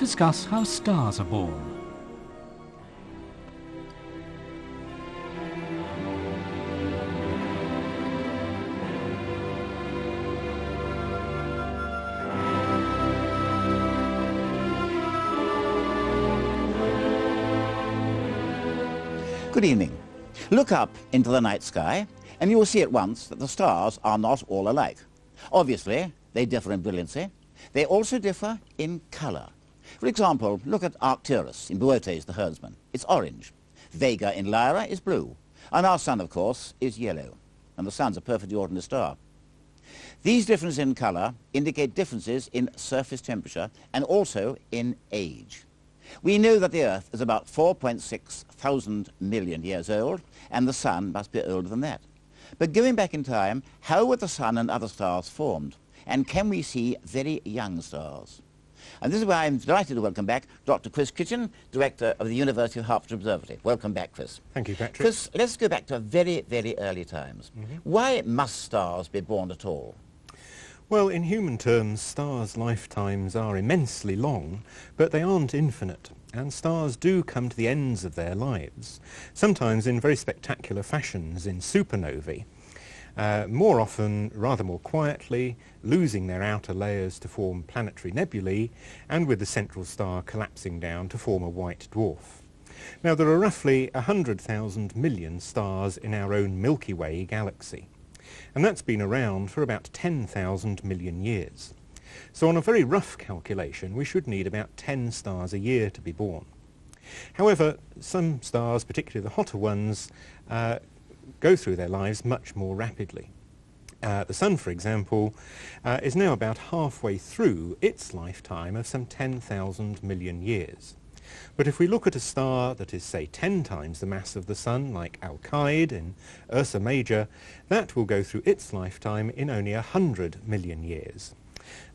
discuss how stars are born. Good evening. Look up into the night sky and you will see at once that the stars are not all alike. Obviously, they differ in brilliancy. They also differ in colour. For example, look at Arcturus in Boötes the herdsman. It's orange. Vega in Lyra is blue. And our sun, of course, is yellow. And the sun's a perfectly ordinary star. These differences in colour indicate differences in surface temperature and also in age. We know that the Earth is about 4.6 thousand million years old, and the Sun must be older than that. But going back in time, how were the Sun and other stars formed? And can we see very young stars? And this is where I'm delighted to welcome back Dr. Chris Kitchin, Director of the University of Hertfordshire Observatory. Welcome back, Chris. Thank you, Patrick. Chris, let's go back to very, very early times. Mm -hmm. Why must stars be born at all? Well, in human terms, stars' lifetimes are immensely long, but they aren't infinite, and stars do come to the ends of their lives, sometimes in very spectacular fashions in supernovae, uh, more often rather more quietly, losing their outer layers to form planetary nebulae, and with the central star collapsing down to form a white dwarf. Now, there are roughly 100,000 million stars in our own Milky Way galaxy and that's been around for about 10,000 million years. So on a very rough calculation, we should need about 10 stars a year to be born. However, some stars, particularly the hotter ones, uh, go through their lives much more rapidly. Uh, the Sun, for example, uh, is now about halfway through its lifetime of some 10,000 million years. But if we look at a star that is, say, 10 times the mass of the Sun, like Alkaid in Ursa Major, that will go through its lifetime in only 100 million years.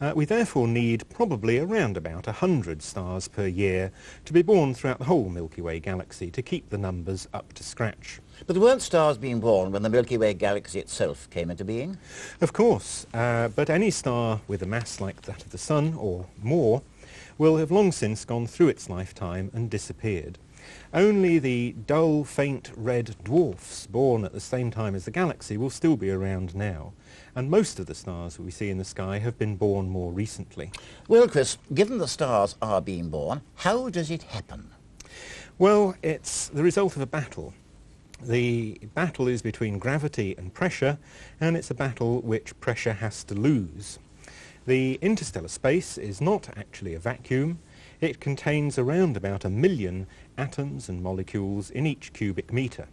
Uh, we therefore need probably around about 100 stars per year to be born throughout the whole Milky Way galaxy to keep the numbers up to scratch. But there weren't stars being born when the Milky Way galaxy itself came into being? Of course, uh, but any star with a mass like that of the Sun, or more, will have long since gone through its lifetime and disappeared. Only the dull, faint red dwarfs born at the same time as the galaxy will still be around now. And most of the stars we see in the sky have been born more recently. Well, Chris, given the stars are being born, how does it happen? Well, it's the result of a battle. The battle is between gravity and pressure, and it's a battle which pressure has to lose. The interstellar space is not actually a vacuum. It contains around about a million atoms and molecules in each cubic metre.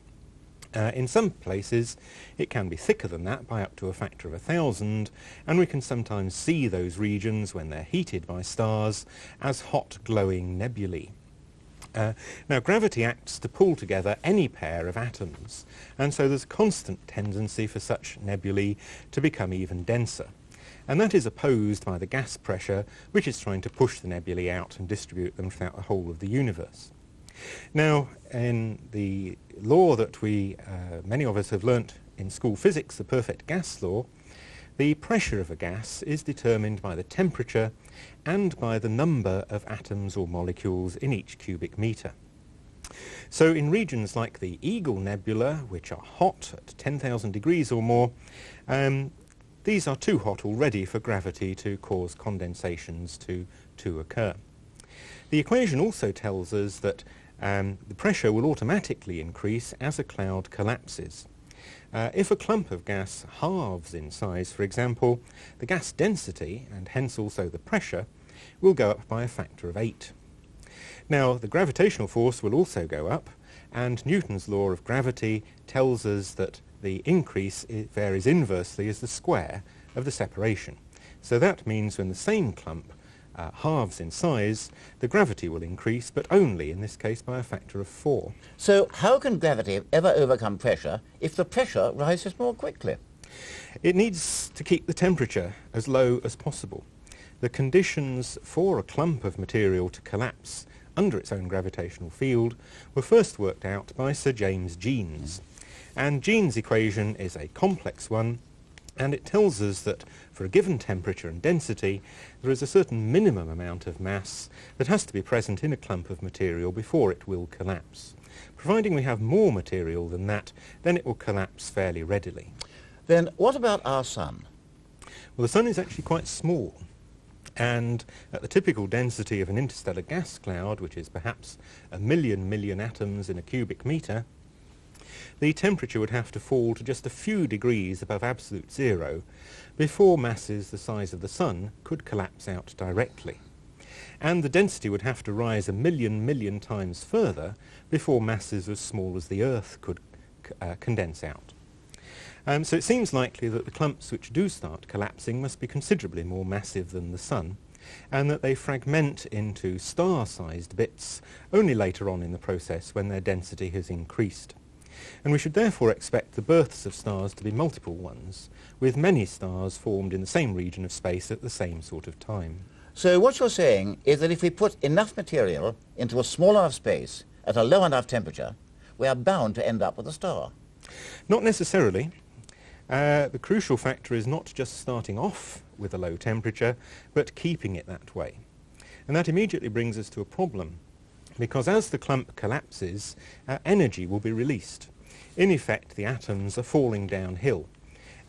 Uh, in some places it can be thicker than that by up to a factor of a thousand and we can sometimes see those regions when they're heated by stars as hot glowing nebulae. Uh, now gravity acts to pull together any pair of atoms and so there's a constant tendency for such nebulae to become even denser and that is opposed by the gas pressure which is trying to push the nebulae out and distribute them throughout the whole of the universe. Now, in the law that we, uh, many of us have learnt in school physics, the perfect gas law, the pressure of a gas is determined by the temperature and by the number of atoms or molecules in each cubic metre. So in regions like the Eagle Nebula, which are hot at 10,000 degrees or more, um, these are too hot already for gravity to cause condensations to, to occur. The equation also tells us that um, the pressure will automatically increase as a cloud collapses. Uh, if a clump of gas halves in size, for example, the gas density, and hence also the pressure, will go up by a factor of 8. Now, the gravitational force will also go up, and Newton's law of gravity tells us that the increase varies inversely as the square of the separation. So that means when the same clump uh, halves in size, the gravity will increase, but only in this case by a factor of four. So how can gravity ever overcome pressure if the pressure rises more quickly? It needs to keep the temperature as low as possible. The conditions for a clump of material to collapse under its own gravitational field were first worked out by Sir James Jeans. And Jeans' equation is a complex one, And it tells us that for a given temperature and density, there is a certain minimum amount of mass that has to be present in a clump of material before it will collapse. Providing we have more material than that, then it will collapse fairly readily. Then what about our sun? Well, the Sun is actually quite small. And at the typical density of an interstellar gas cloud, which is perhaps a million million atoms in a cubic metre, the temperature would have to fall to just a few degrees above absolute zero before masses the size of the Sun could collapse out directly. And the density would have to rise a million million times further before masses as small as the Earth could uh, condense out. Um, so it seems likely that the clumps which do start collapsing must be considerably more massive than the Sun, and that they fragment into star-sized bits only later on in the process when their density has increased. And we should therefore expect the births of stars to be multiple ones, with many stars formed in the same region of space at the same sort of time. So what you're saying is that if we put enough material into a small enough space at a low enough temperature, we are bound to end up with a star. Not necessarily. Uh, the crucial factor is not just starting off with a low temperature, but keeping it that way. And that immediately brings us to a problem, because as the clump collapses, uh, energy will be released. In effect, the atoms are falling downhill.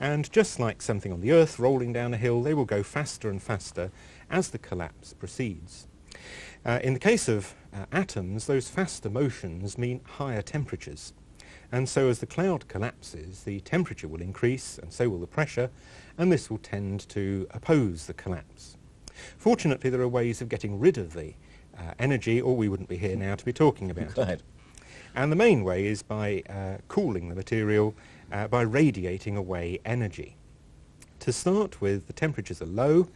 And just like something on the Earth rolling down a hill, they will go faster and faster as the collapse proceeds. Uh, in the case of uh, atoms, those faster motions mean higher temperatures. And so as the cloud collapses, the temperature will increase, and so will the pressure, and this will tend to oppose the collapse. Fortunately, there are ways of getting rid of the uh, energy, or we wouldn't be here now to be talking about Right. it. And the main way is by uh, cooling the material, uh, by radiating away energy. To start with, the temperatures are low,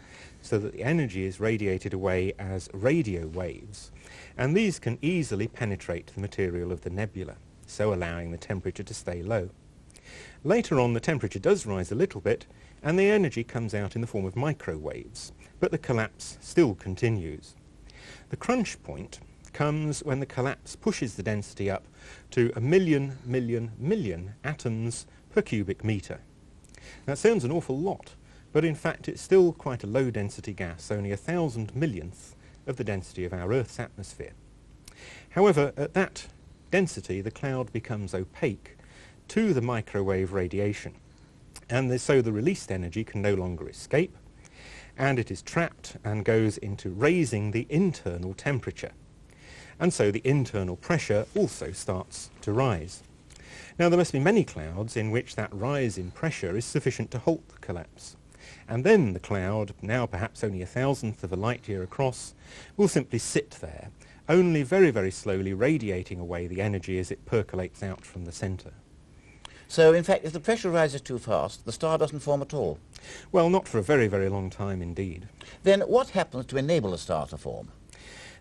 so that the energy is radiated away as radio waves, and these can easily penetrate the material of the nebula, so allowing the temperature to stay low. Later on, the temperature does rise a little bit, and the energy comes out in the form of microwaves, but the collapse still continues. The crunch point comes when the collapse pushes the density up to a million, million, million atoms per cubic metre. That sounds an awful lot, but in fact it's still quite a low density gas, only a thousand millionth of the density of our Earth's atmosphere. However, at that density the cloud becomes opaque to the microwave radiation, and so the released energy can no longer escape, and it is trapped and goes into raising the internal temperature. And so the internal pressure also starts to rise. Now there must be many clouds in which that rise in pressure is sufficient to halt the collapse. And then the cloud, now perhaps only a thousandth of a light year across, will simply sit there, only very, very slowly radiating away the energy as it percolates out from the centre. So in fact, if the pressure rises too fast, the star doesn't form at all. Well, not for a very, very long time indeed. Then what happens to enable a star to form?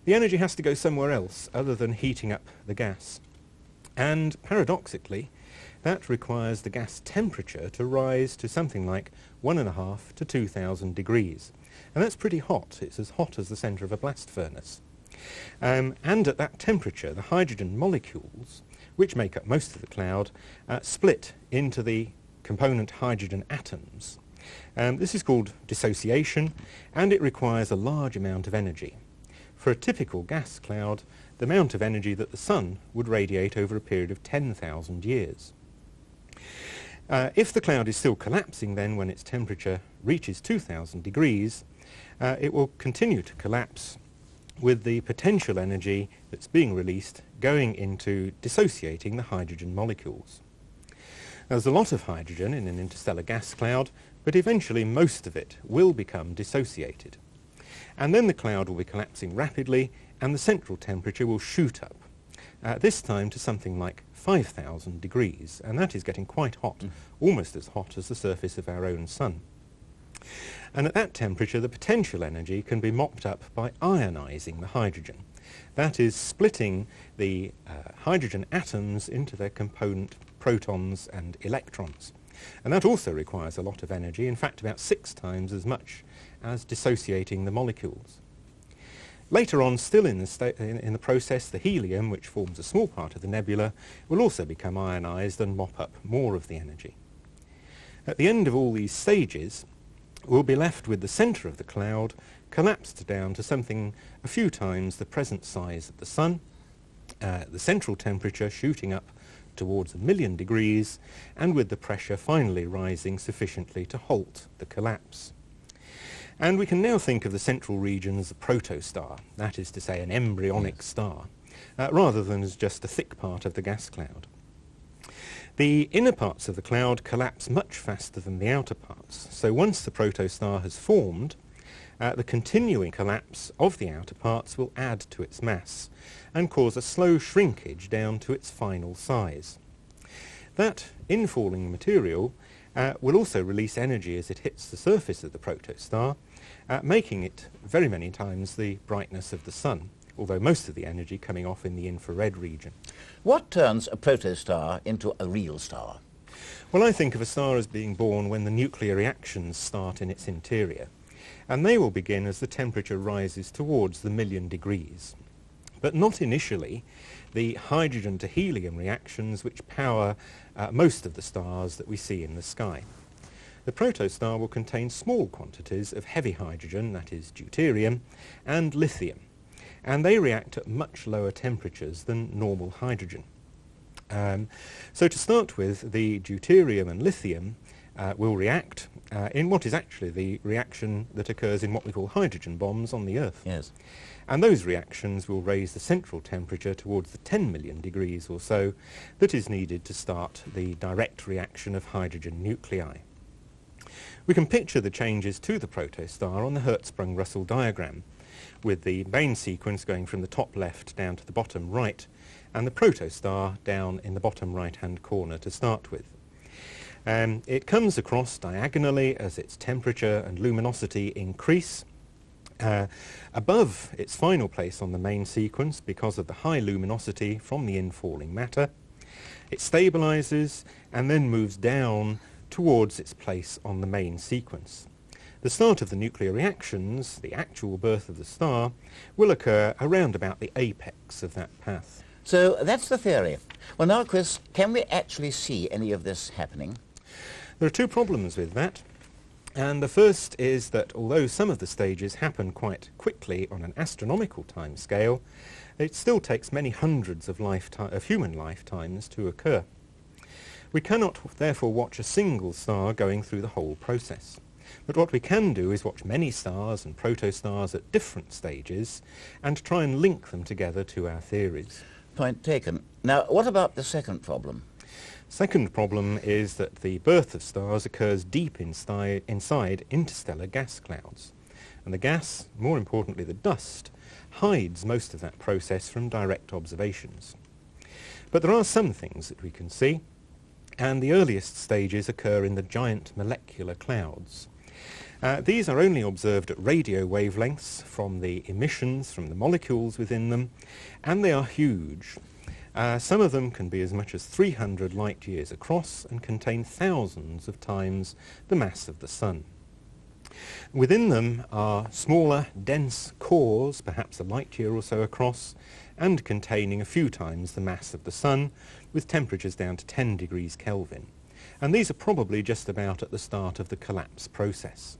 The energy has to go somewhere else other than heating up the gas. And paradoxically, that requires the gas temperature to rise to something like one and a half to 2,000 degrees. And that's pretty hot. It's as hot as the centre of a blast furnace. Um, and at that temperature, the hydrogen molecules, which make up most of the cloud, uh, split into the component hydrogen atoms. Um, this is called dissociation, and it requires a large amount of energy. For a typical gas cloud, the amount of energy that the sun would radiate over a period of 10,000 years. Uh, if the cloud is still collapsing then when its temperature reaches 2,000 degrees, uh, it will continue to collapse with the potential energy that's being released going into dissociating the hydrogen molecules. There's a lot of hydrogen in an interstellar gas cloud, but eventually most of it will become dissociated. And then the cloud will be collapsing rapidly and the central temperature will shoot up, uh, this time to something like 5,000 degrees, and that is getting quite hot, almost as hot as the surface of our own sun. And at that temperature, the potential energy can be mopped up by ionizing the hydrogen. That is splitting the uh, hydrogen atoms into their component protons and electrons. And that also requires a lot of energy, in fact about six times as much as dissociating the molecules. Later on, still in the, in, in the process, the helium, which forms a small part of the nebula, will also become ionized and mop up more of the energy. At the end of all these stages, we'll be left with the centre of the cloud collapsed down to something a few times the present size of the Sun, uh, the central temperature shooting up towards a million degrees, and with the pressure finally rising sufficiently to halt the collapse. And we can now think of the central region as a protostar, that is to say an embryonic yes. star, uh, rather than as just a thick part of the gas cloud. The inner parts of the cloud collapse much faster than the outer parts, so once the protostar has formed, uh, the continuing collapse of the outer parts will add to its mass and cause a slow shrinkage down to its final size. That infalling material uh, will also release energy as it hits the surface of the protostar, uh, making it very many times the brightness of the sun, although most of the energy coming off in the infrared region. What turns a protostar into a real star? Well, I think of a star as being born when the nuclear reactions start in its interior and they will begin as the temperature rises towards the million degrees. But not initially. The hydrogen to helium reactions which power uh, most of the stars that we see in the sky. The protostar will contain small quantities of heavy hydrogen, that is deuterium, and lithium, and they react at much lower temperatures than normal hydrogen. Um, so to start with, the deuterium and lithium uh, will react uh, in what is actually the reaction that occurs in what we call hydrogen bombs on the Earth. Yes. And those reactions will raise the central temperature towards the 10 million degrees or so that is needed to start the direct reaction of hydrogen nuclei. We can picture the changes to the protostar on the Hertzsprung-Russell diagram, with the main sequence going from the top left down to the bottom right, and the protostar down in the bottom right-hand corner to start with. Um, it comes across diagonally as its temperature and luminosity increase. Uh, above its final place on the main sequence because of the high luminosity from the infalling matter. It stabilizes and then moves down towards its place on the main sequence. The start of the nuclear reactions, the actual birth of the star, will occur around about the apex of that path. So that's the theory. Well now, Chris, can we actually see any of this happening? There are two problems with that. And the first is that although some of the stages happen quite quickly on an astronomical time scale, it still takes many hundreds of, of human lifetimes to occur. We cannot therefore watch a single star going through the whole process. But what we can do is watch many stars and protostars at different stages and try and link them together to our theories. Point taken. Now, what about the second problem? Second problem is that the birth of stars occurs deep inside, inside interstellar gas clouds. And the gas, more importantly the dust, hides most of that process from direct observations. But there are some things that we can see, and the earliest stages occur in the giant molecular clouds. Uh, these are only observed at radio wavelengths from the emissions from the molecules within them, and they are huge, uh, some of them can be as much as 300 light years across and contain thousands of times the mass of the Sun. Within them are smaller, dense cores, perhaps a light year or so across, and containing a few times the mass of the Sun, with temperatures down to 10 degrees Kelvin. And these are probably just about at the start of the collapse process.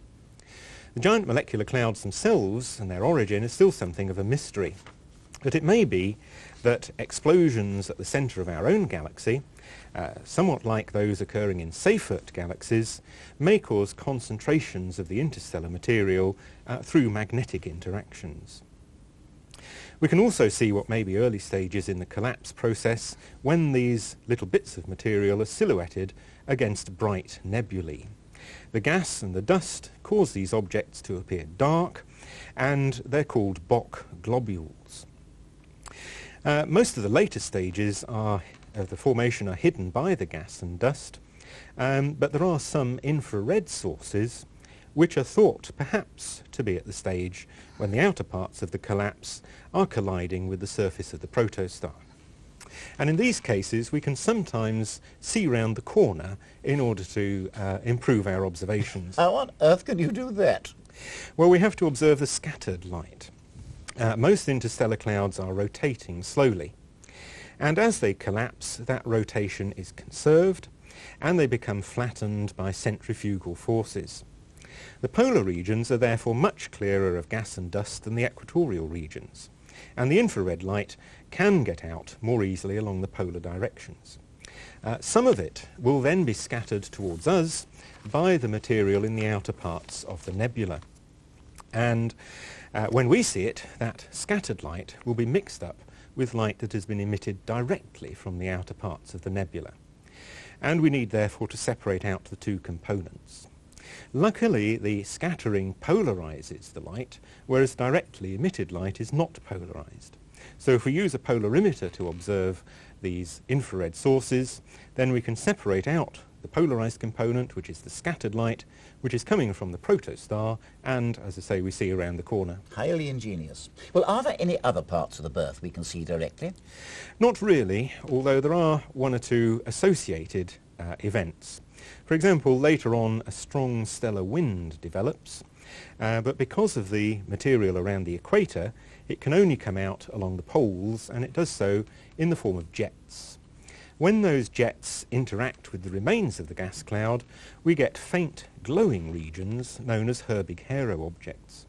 The giant molecular clouds themselves and their origin is still something of a mystery. But it may be that explosions at the centre of our own galaxy, uh, somewhat like those occurring in Seyfert galaxies, may cause concentrations of the interstellar material uh, through magnetic interactions. We can also see what may be early stages in the collapse process when these little bits of material are silhouetted against bright nebulae. The gas and the dust cause these objects to appear dark, and they're called Bok globules. Uh, most of the later stages are, of the formation are hidden by the gas and dust, um, but there are some infrared sources which are thought perhaps to be at the stage when the outer parts of the collapse are colliding with the surface of the protostar. And in these cases, we can sometimes see round the corner in order to uh, improve our observations. How on earth can you do that? Well, we have to observe the scattered light. Uh, most interstellar clouds are rotating slowly. And as they collapse, that rotation is conserved, and they become flattened by centrifugal forces. The polar regions are therefore much clearer of gas and dust than the equatorial regions, and the infrared light can get out more easily along the polar directions. Uh, some of it will then be scattered towards us by the material in the outer parts of the nebula. And uh, when we see it, that scattered light will be mixed up with light that has been emitted directly from the outer parts of the nebula. And we need therefore to separate out the two components. Luckily, the scattering polarizes the light, whereas directly emitted light is not polarized. So if we use a polarimeter to observe these infrared sources, then we can separate out the polarized component, which is the scattered light, which is coming from the protostar, and, as I say, we see around the corner. Highly ingenious. Well, are there any other parts of the birth we can see directly? Not really, although there are one or two associated uh, events. For example, later on, a strong stellar wind develops, uh, but because of the material around the equator, it can only come out along the poles, and it does so in the form of jets. When those jets interact with the remains of the gas cloud, we get faint glowing regions known as Herbig-Haro objects.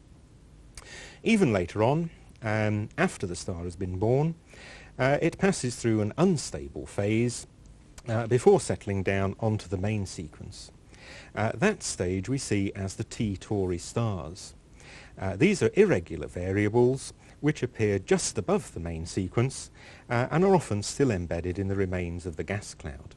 Even later on, um, after the star has been born, uh, it passes through an unstable phase uh, before settling down onto the main sequence. Uh, that stage we see as the T Tauri stars. Uh, these are irregular variables which appear just above the main sequence uh, and are often still embedded in the remains of the gas cloud.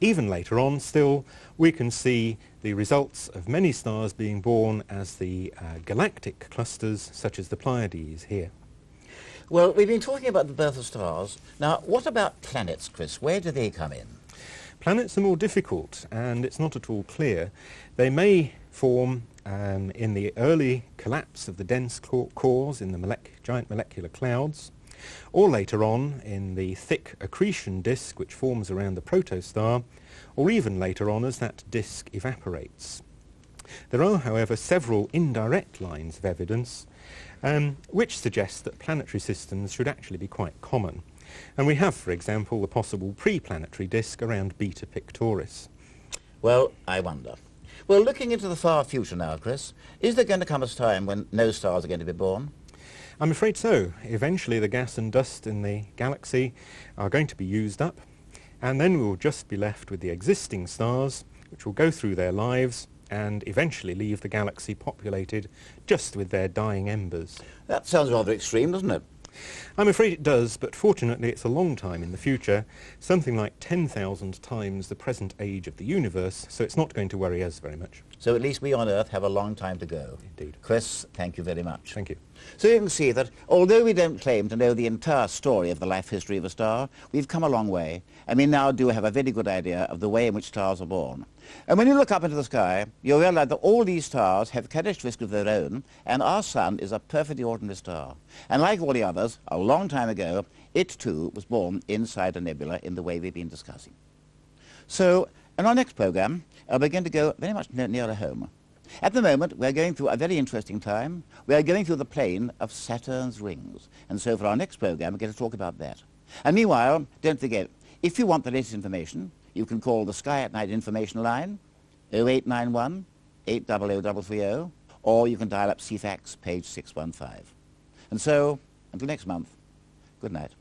Even later on, still, we can see the results of many stars being born as the uh, galactic clusters, such as the Pleiades here. Well, we've been talking about the birth of stars. Now, what about planets, Chris? Where do they come in? Planets are more difficult, and it's not at all clear. They may form um, in the early collapse of the dense cores in the molec giant molecular clouds, or later on in the thick accretion disk which forms around the protostar, or even later on as that disk evaporates. There are, however, several indirect lines of evidence um, which suggest that planetary systems should actually be quite common. And we have, for example, the possible pre-planetary disk around Beta Pictoris. Well, I wonder. Well, looking into the far future now, Chris, is there going to come a time when no stars are going to be born? I'm afraid so. Eventually the gas and dust in the galaxy are going to be used up, and then we'll just be left with the existing stars, which will go through their lives and eventually leave the galaxy populated just with their dying embers. That sounds rather extreme, doesn't it? I'm afraid it does, but fortunately it's a long time in the future, something like 10,000 times the present age of the universe, so it's not going to worry us very much. So at least we on Earth have a long time to go. Indeed. Chris, thank you very much. Thank you. So you can see that although we don't claim to know the entire story of the life history of a star, we've come a long way, and we now do have a very good idea of the way in which stars are born. And when you look up into the sky, you realize that all these stars have characteristics of their own, and our sun is a perfectly ordinary star. And like all the others, a long time ago, it too was born inside a nebula in the way we've been discussing. So in our next program, I'll begin to go very much nearer home. At the moment, we're going through a very interesting time. We are going through the plane of Saturn's rings. And so for our next program, we're going to talk about that. And meanwhile, don't forget, if you want the latest information, you can call the Sky at Night information line, 0891 800 or you can dial up Ceefax page 615. And so, until next month, good night.